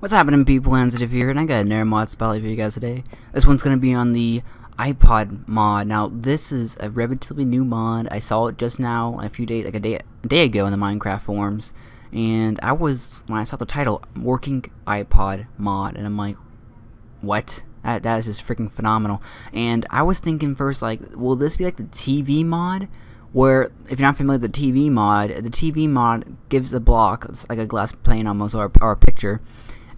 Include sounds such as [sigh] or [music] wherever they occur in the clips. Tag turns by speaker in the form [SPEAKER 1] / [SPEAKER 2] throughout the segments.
[SPEAKER 1] What's happening people, AnsiTiv here, and I got a Nerd Mod spotlight for you guys today. This one's going to be on the iPod mod. Now, this is a relatively new mod. I saw it just now, a few days, like a day, a day ago in the Minecraft forums. And I was, when I saw the title, Working iPod Mod, and I'm like, what? That, that is just freaking phenomenal. And I was thinking first, like, will this be like the TV mod? Where, if you're not familiar with the TV mod, the TV mod gives a block, it's like a glass plane almost, or, or a picture,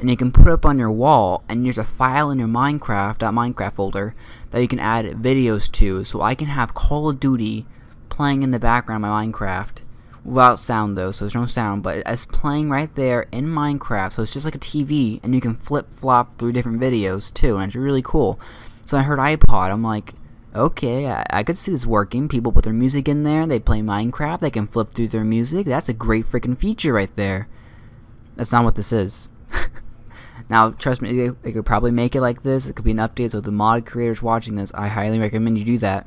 [SPEAKER 1] and you can put up on your wall and there's a file in your Minecraft, that Minecraft folder, that you can add videos to. So I can have Call of Duty playing in the background of my Minecraft without sound though, so there's no sound, but it's playing right there in Minecraft, so it's just like a TV, and you can flip-flop through different videos too, and it's really cool. So I heard iPod, I'm like, okay, I, I, could see this working. People put their music in there, they play Minecraft, they can flip through their music. That's a great freaking feature right there. That's not what this is. Now, trust me, they, could probably make it like this. It could be an update, so the mod creators watching this, I highly recommend you do that.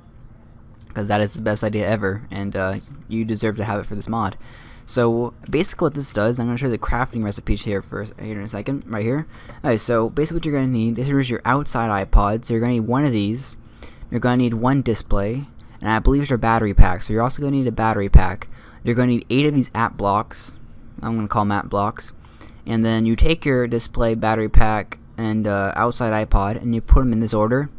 [SPEAKER 1] Because that is the best idea ever, and uh, you deserve to have it for this mod. So, basically what this does, I'm going to show you the crafting recipes here first, here in a second, right here. Alright, so basically what you're going to need, this is your outside iPod, so you're going to need one of these. You're going to need one display, and I believe it's your battery pack, so you're also going to need a battery pack. You're going to need eight of these app blocks. I'm going to call them app blocks and then you take your display battery pack and uh, outside iPod and you put them in this order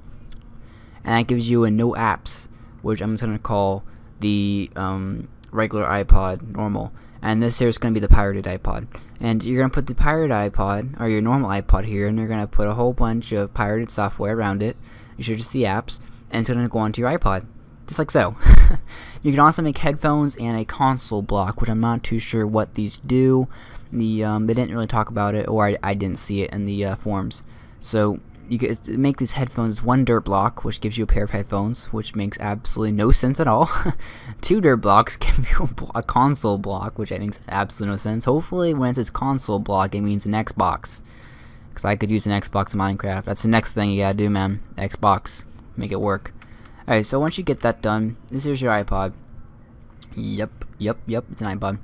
[SPEAKER 1] and that gives you a no apps which I'm just gonna call the um, regular iPod normal. And this here is gonna be the pirated iPod. And you're gonna put the pirated iPod or your normal iPod here and you're gonna put a whole bunch of pirated software around it. You should just see apps and it's gonna go onto your iPod just like so. [laughs] [laughs] you can also make headphones and a console block, which I'm not too sure what these do. The um, they didn't really talk about it, or I, I didn't see it in the uh, forums. So you can make these headphones one dirt block, which gives you a pair of headphones, which makes absolutely no sense at all. [laughs] Two dirt blocks [laughs] give you a, console block, which I think makes absolutely no sense. Hopefully, when it says console block, it means an Xbox, because I could use an Xbox in Minecraft. That's the next thing you gotta do, man. Xbox, make it work. Alright, so once you get that done, this is your iPod. Yep, yep, yep, it's an iPod.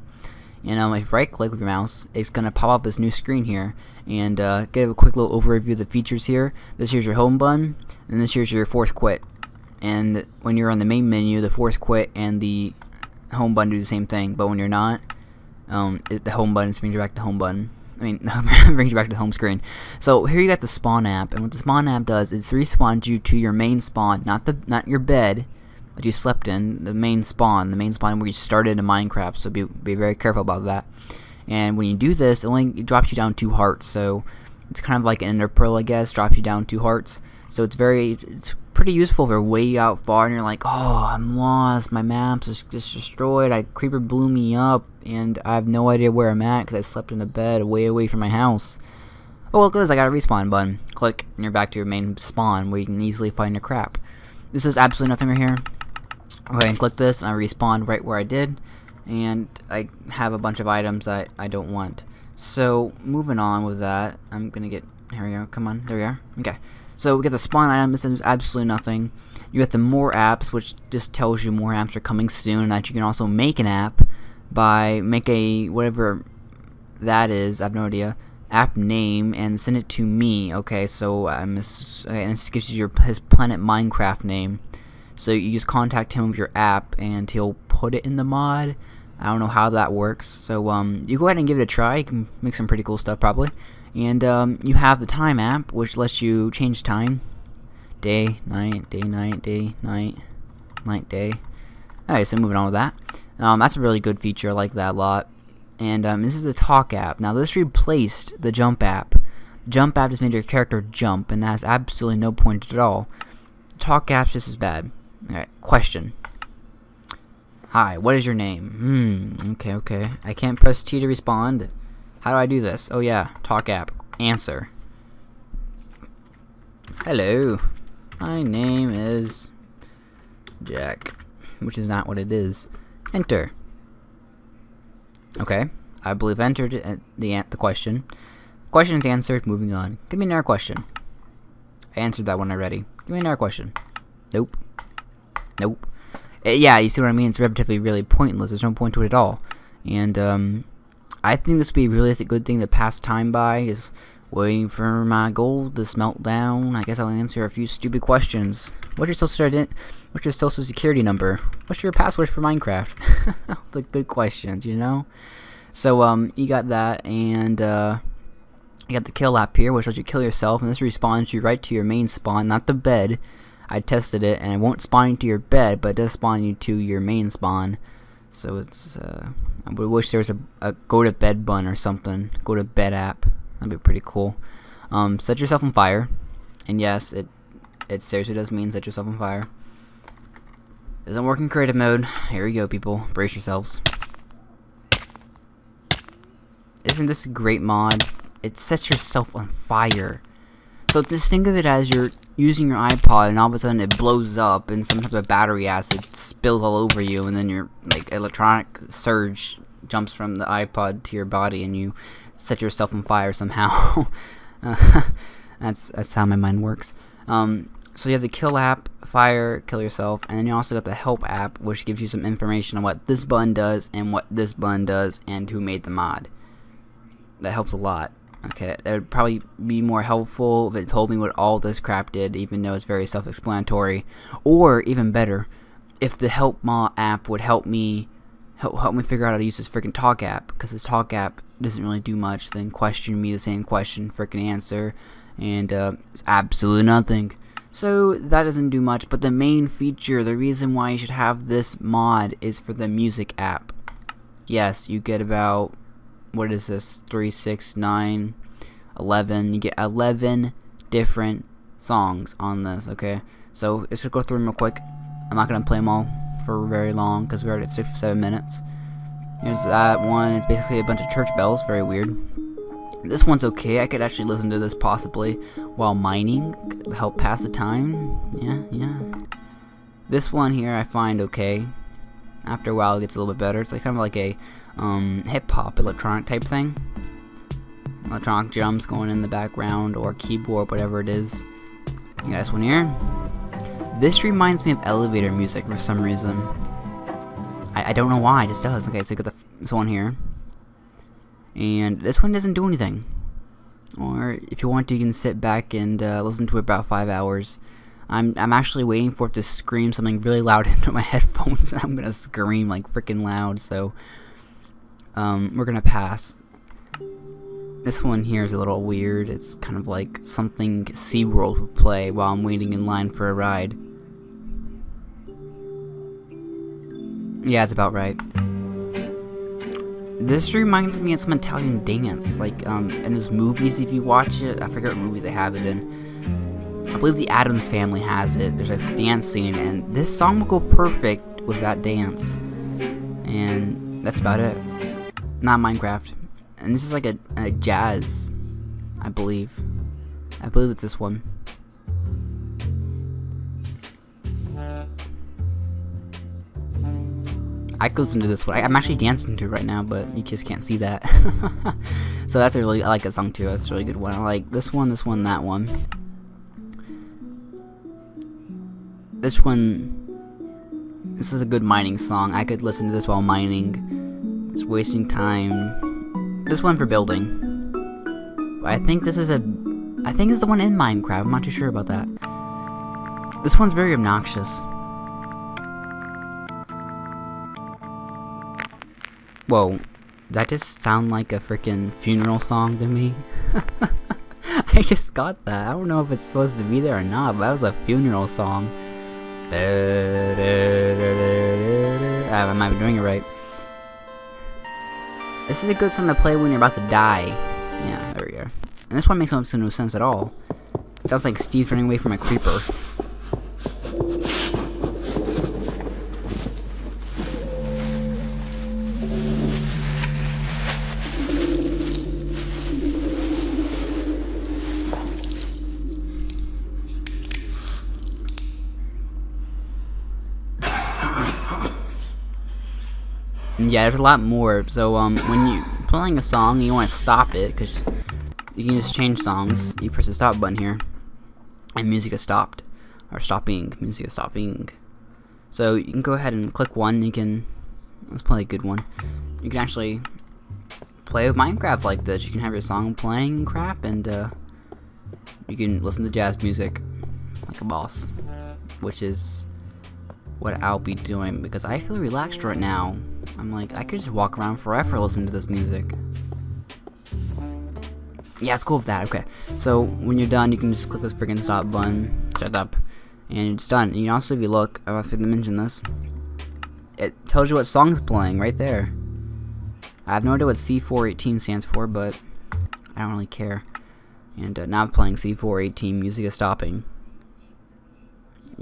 [SPEAKER 1] And um, if you right click with your mouse, it's going to pop up this new screen here and uh, give a quick little overview of the features here. This here's your home button, and this here's your force quit. And when you're on the main menu, the force quit and the home button do the same thing, but when you're not, um, it, the home button brings you back to home button. I mean, [laughs] brings you back to the home screen. So here you got the spawn app, and what the spawn app does is respawns you to your main spawn, not the not your bed that you slept in, the main spawn, the main spawn where you started in Minecraft. So be be very careful about that. And when you do this, it only it drops you down two hearts. So it's kind of like an ender pearl, I guess, drops you down two hearts. So it's very it's pretty useful if you're way out far and you're like, oh, I'm lost, my map's just, just destroyed, I creeper blew me up, and I have no idea where I'm at because I slept in a bed way away from my house. Oh, well, good, I got a respawn button. Click, and you're back to your main spawn where you can easily find your crap. This is absolutely nothing right here. Ahead and click this, and I respawn right where I did, and I have a bunch of items I, I don't want. So, moving on with that, I'm gonna get, here we go, come on, there we are, okay. So we get the spawn item, this is absolutely nothing. You get the more apps, which just tells you more apps are coming soon, and that you can also make an app by make a whatever that is. I have no idea. App name and send it to me. Okay, so I'm okay, and this gives you your his Planet Minecraft name. So you just contact him with your app, and he'll put it in the mod. I don't know how that works. So um, you go ahead and give it a try. You can make some pretty cool stuff probably. And um, you have the time app, which lets you change time. Day, night, day, night, day, night, night, day. Alright, so moving on with that. Um, that's a really good feature. I like that a lot. And um, this is the talk app. Now this replaced the jump app. The jump app just made your character jump, and that has absolutely no point at all. Talk app's just as bad. Alright, question. Hi, what is your name? Hmm, okay, okay. I can't press T to respond. How do I do this? Oh yeah, talk app. Answer. Hello. My name is Jack, which is not what it is. Enter. Okay, I believe entered the the question. Question is answered. Moving on. Give me another question. I answered that one already. Give me another question. Nope. Nope. Uh, yeah, you see what I mean? It's relatively really pointless. There's no point to it at all. And um, I think this would be really a good thing to pass time by. Is Waiting for my gold to smelt down. I guess I'll answer a few stupid questions. What's your social What's your social security number? What's your password for Minecraft? [laughs] the good questions, you know. So um, you got that, and uh, you got the kill app here, which lets you kill yourself, and this respawns you right to your main spawn, not the bed. I tested it, and it won't spawn you to your bed, but it does spawn you to your main spawn. So it's uh, I would wish there was a, a go to bed button or something. Go to bed app. That'd be pretty cool. Um, set yourself on fire. And yes, it it seriously does mean set yourself on fire. Doesn't work in creative mode. Here we go, people. Brace yourselves. Isn't this a great mod? It sets yourself on fire. So just think of it as you're using your iPod and all of a sudden it blows up and some type of battery acid spills all over you and then your like electronic surge jumps from the iPod to your body and you set yourself on fire somehow. [laughs] uh, that's that's how my mind works. Um, so you have the kill app, fire, kill yourself, and then you also got the help app, which gives you some information on what this button does and what this button does and who made the mod. That helps a lot. Okay, that would probably be more helpful if it told me what all this crap did, even though it's very self-explanatory. Or even better, if the help Ma app would help me help, help me figure out how to use this freaking talk app, because this talk app doesn't really do much than question me the same question, freaking answer, and uh, it's absolutely nothing. So that doesn't do much, but the main feature, the reason why you should have this mod is for the music app. Yes, you get about, what is this, 3, 6, 9, 11, you get 11 different songs on this, okay? So let's go through them real quick. I'm not to play them all for very long because we're already at 6 7 minutes. Here's that one. It's basically a bunch of church bells. Very weird. This one's okay. I could actually listen to this possibly while mining. Help pass the time. Yeah, yeah. This one here I find okay. After a while it gets a little bit better. It's like kind of like a um, hip-hop electronic type thing. Electronic drums going in the background or keyboard, whatever it is. You got this one here. This reminds me of elevator music for some reason. I, I don't know why, it just does. Okay, so you got the, this one here. And this one doesn't do anything. Or if you want to, you can sit back and uh, listen to it about five hours. I'm, I'm actually waiting for it to scream something really loud [laughs] into my headphones, and I'm gonna scream like freaking loud, so um, we're gonna pass. This one here is a little weird. It's kind of like something SeaWorld would play while I'm waiting in line for a ride. Yeah, it's about right. This reminds me of some Italian dance, like um, in those movies. If you watch it, I forget what movies they have it in. I believe the Addams Family has it. There's a dance scene, and this song will go perfect with that dance. And that's about it. Not Minecraft. And this is like a, a jazz, I believe. I believe it's this one. I could listen to this one. I, am actually dancing to it right now, but you just can't see that. [laughs] so that's a really, I like that song too. That's a really good one. I like this one, this one, that one. This one, this is a good mining song. I could listen to this while mining. Just wasting time. This one for building. I think this is a, I think it's the one in Minecraft. I'm not too sure about that. This one's very obnoxious. Whoa, that just sound like a freaking funeral song to me? [laughs] I just got that. I don't know if it's supposed to be there or not, but that was a funeral song. I might be doing it right. This is a good song to play when you're about to die. Yeah, there we go. And this one makes no sense at all. It sounds like Steve's running away from a creeper. Yeah, there's a lot more. So um, when you playing a song, you want to stop it because you can just change songs. You press the stop button here, and music is stopped or stopping. Music is stopping. So you can go ahead and click one. You can let's play a good one. You can actually play with Minecraft like this. You can have your song playing crap, and uh, you can listen to jazz music like a boss, which is what I'll be doing because I feel relaxed right now. I'm like, I could just walk around forever listening to this music. Yeah, it's cool with that. Okay, so when you're done, you can just click this freaking stop button. Shut up. And it's done. And also, if you look, I have to mention this. It tells you what song's playing right there. I have no idea what C418 stands for, but I don't really care. And uh, now I'm playing C418, music is stopping.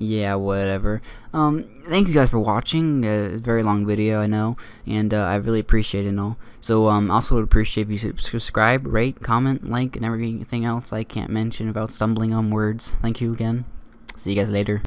[SPEAKER 1] Yeah, whatever. Um, thank you guys for watching. A very long video, I know, and uh, I really appreciate it and all. So, um, also would appreciate if you subscribe, rate, comment, like, and everything else I can't mention about stumbling on words. Thank you again. See you guys later.